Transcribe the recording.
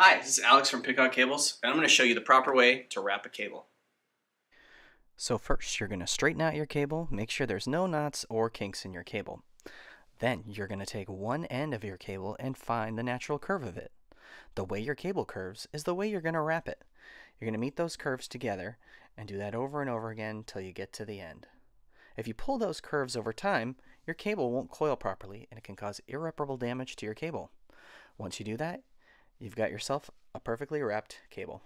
Hi, this is Alex from Pig Hog Cables, and I'm going to show you the proper way to wrap a cable. So first, you're going to straighten out your cable, make sure there's no knots or kinks in your cable. Then you're going to take one end of your cable and find the natural curve of it. The way your cable curves is the way you're going to wrap it. You're going to meet those curves together and do that over and over again until you get to the end. If you pull those curves over time, your cable won't coil properly and it can cause irreparable damage to your cable. Once you do that, you've got yourself a perfectly wrapped cable.